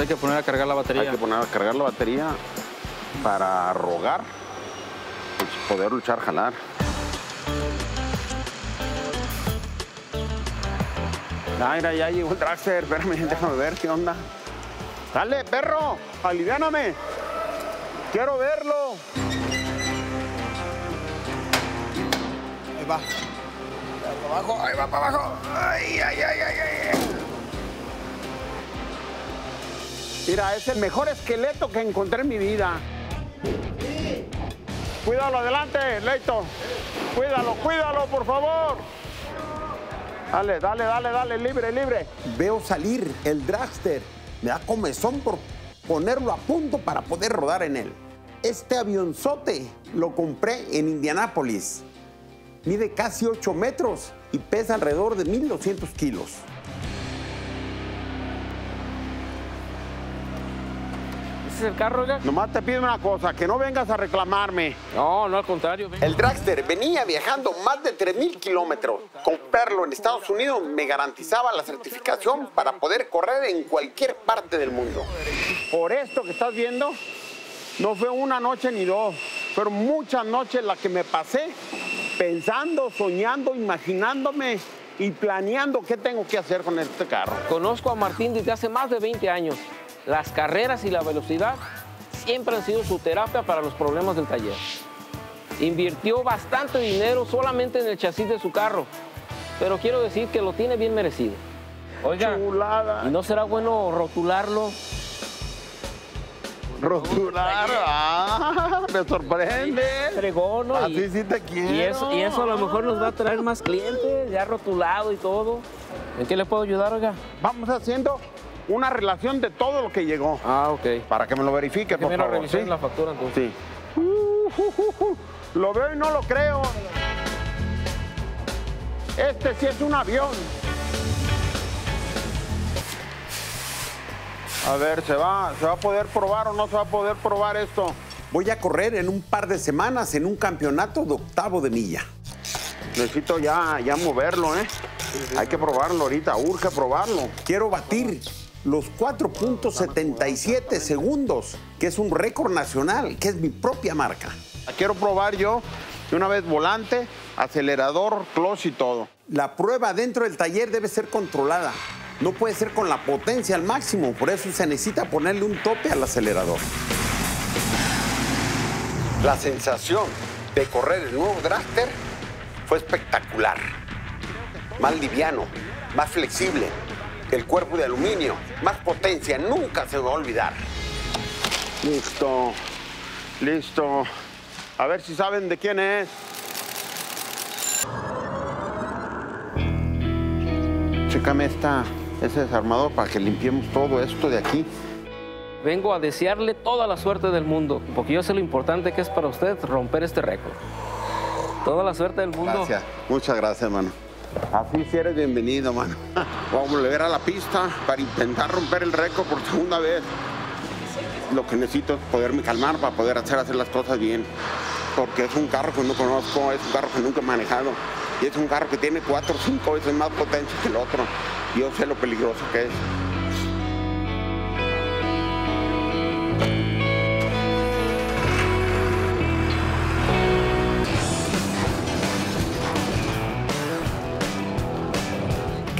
hay que poner a cargar la batería. Hay que poner a cargar la batería para rogar, pues, poder luchar, jalar. Mira, ya llegó el dragster. Espérame, déjame ver qué onda. Dale, perro, aliviáname. Quiero verlo. Ahí va. Para abajo, ahí va para abajo. Ay, ay, ay, ay, ay. Mira, es el mejor esqueleto que encontré en mi vida. Cuídalo adelante, Leito. Cuídalo, cuídalo, por favor. Dale, dale, dale, dale, libre, libre. Veo salir el dragster. Me da comezón por ponerlo a punto para poder rodar en él. Este avionzote lo compré en Indianápolis. Mide casi 8 metros y pesa alrededor de 1.200 kilos. ¿Ese es el carro, oiga? Nomás te pido una cosa, que no vengas a reclamarme. No, no, al contrario. ven. El dragster venía viajando más de 3.000 kilómetros. Comprarlo en Estados Unidos me garantizaba la certificación para poder correr en cualquier parte del mundo. Por esto que estás viendo, no fue una noche ni dos. Fueron muchas noches las que me pasé pensando, soñando, imaginándome y planeando qué tengo que hacer con este carro. Conozco a Martín desde hace más de 20 años. Las carreras y la velocidad siempre han sido su terapia para los problemas del taller. Invirtió bastante dinero solamente en el chasis de su carro, pero quiero decir que lo tiene bien merecido. Oiga, Chulada. ¿y no será bueno rotularlo? Rotular. Ah, me sorprende. Fregón, ¿no? Así Y- sí te quiero. Y eso, y eso a lo mejor nos va a traer más clientes, ya rotulado y todo. ¿En qué le puedo ayudar, oiga? Vamos haciendo una relación de todo lo que llegó. Ah, ok. Para que me lo verifique, por Primero favor. la factura entonces. Sí. Uh, uh, uh, uh. Lo veo y no lo creo. Este sí es un avión. A ver, ¿se va, ¿se va a poder probar o no se va a poder probar esto? Voy a correr en un par de semanas en un campeonato de octavo de milla. Necesito ya, ya moverlo, ¿eh? Hay que probarlo ahorita, urge probarlo. Quiero batir los 4.77 segundos, que es un récord nacional, que es mi propia marca. La quiero probar yo de una vez volante, acelerador, clutch y todo. La prueba dentro del taller debe ser controlada. No puede ser con la potencia al máximo, por eso se necesita ponerle un tope al acelerador. La sensación de correr el nuevo Dragster fue espectacular. Más liviano, más flexible, el cuerpo de aluminio, más potencia, nunca se me va a olvidar. Listo, listo. A ver si saben de quién es. Chécame esta, ese desarmador para que limpiemos todo esto de aquí. Vengo a desearle toda la suerte del mundo, porque yo sé lo importante que es para usted romper este récord. Toda la suerte del mundo. Gracias, muchas gracias, hermano. Así sí eres bienvenido, mano. Vamos a volver a la pista para intentar romper el récord por segunda vez. Lo que necesito es poderme calmar para poder hacer, hacer las cosas bien. Porque es un carro que no conozco, es un carro que nunca he manejado. Y es un carro que tiene cuatro o cinco veces más potencia que el otro. Yo sé lo peligroso que es.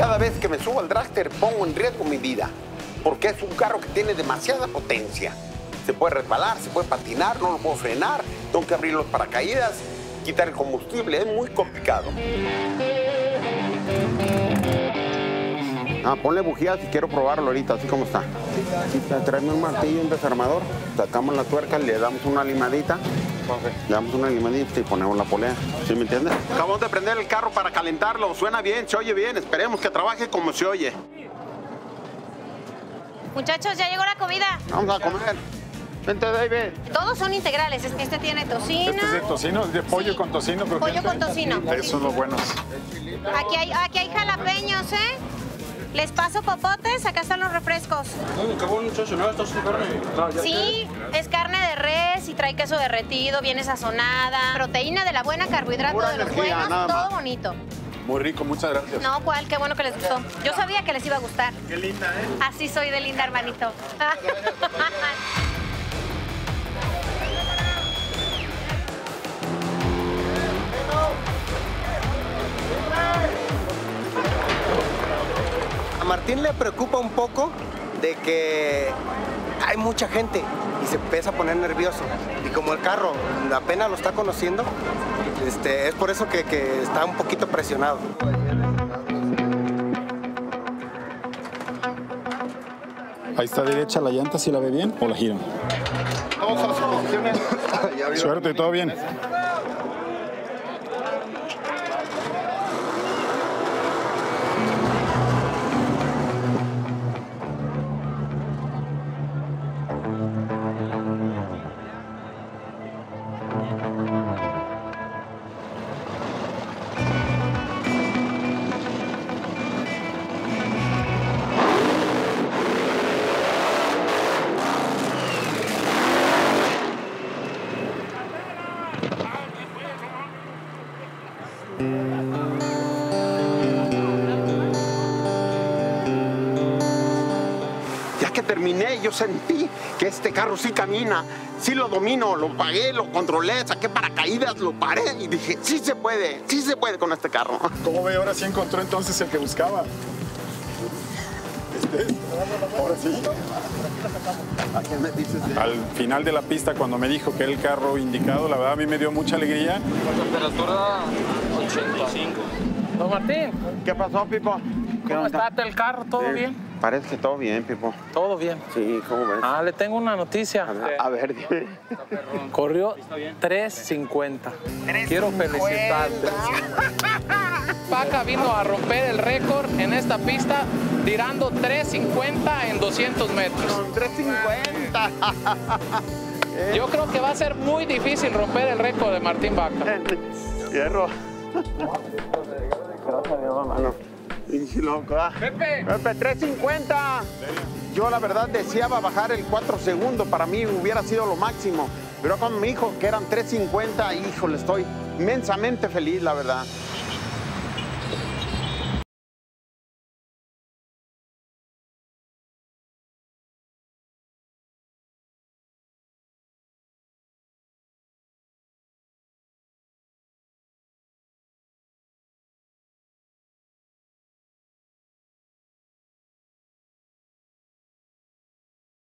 Cada vez que me subo al dragster pongo en riesgo mi vida, porque es un carro que tiene demasiada potencia. Se puede resbalar, se puede patinar, no lo puedo frenar, tengo que abrir los paracaídas, quitar el combustible, es muy complicado. Ah, ponle bujías si quiero probarlo ahorita, así como está. Tráeme un martillo y un desarmador, sacamos la tuerca, le damos una limadita, le damos una limadita y ponemos la polea. ¿Sí me entiendes? Acabamos de prender el carro para calentarlo, suena bien, se oye bien, esperemos que trabaje como se oye. Muchachos, ya llegó la comida. Vamos a comer. Vente, David. Todos son integrales. Es que este tiene tocino. Este es de tocino, de pollo Sí. con tocino, Pollo con tocino. Eso es lo bueno. Aquí hay, aquí hay jalapeños, ¿eh? Les paso popotes, acá están los refrescos. qué buen muchacho, ¿no? Esto es carne. Sí, es carne de res y trae queso derretido, viene sazonada. Proteína de la buena, carbohidrato Pura de los energía, buenos, todo más. bonito. Muy rico, muchas gracias. No, ¿cuál? Qué bueno que les gustó. Yo sabía que les iba a gustar. Qué linda, ¿eh? Así soy de linda, hermanito. Martín le preocupa un poco de que hay mucha gente y se empieza a poner nervioso. Y como el carro apenas lo está conociendo, este, es por eso que, que está un poquito presionado. Ahí está derecha la llanta, si la ve bien o la giran. Todos a las posiciones. Suerte, todo bien. Ya que terminé, yo sentí que este carro sí camina, sí lo domino, lo pagué, lo controlé, saqué paracaídas, lo paré y dije, sí se puede, sí se puede con este carro. ¿Cómo ve? Ahora sí encontró entonces el que buscaba. Este, ahora sí. Al final de la pista, cuando me dijo que era el carro indicado, la verdad a mí me dio mucha alegría. Temperatura 85. Don Martín, ¿Qué pasó, Pipo? ¿Qué ¿cómo está el carro? ¿Todo Sí, bien? Parece que todo bien, Pipo. Todo bien. Sí, ¿cómo ves? Ah, le tengo una noticia. A ver, dime. Corrió 3.50. Quiero felicitarte. Paca vino a romper el récord en esta pista tirando 3.50 en 200 metros. 350. Yo creo que va a ser muy difícil romper el récord de Martín Vaca. Hierro. Gracias, mi hermano. Loco, ah. Pepe. Pepe, 350. Yo la verdad deseaba bajar el 4 segundos, para mí hubiera sido lo máximo. Pero cuando me dijo que eran 350, híjole, estoy inmensamente feliz, la verdad.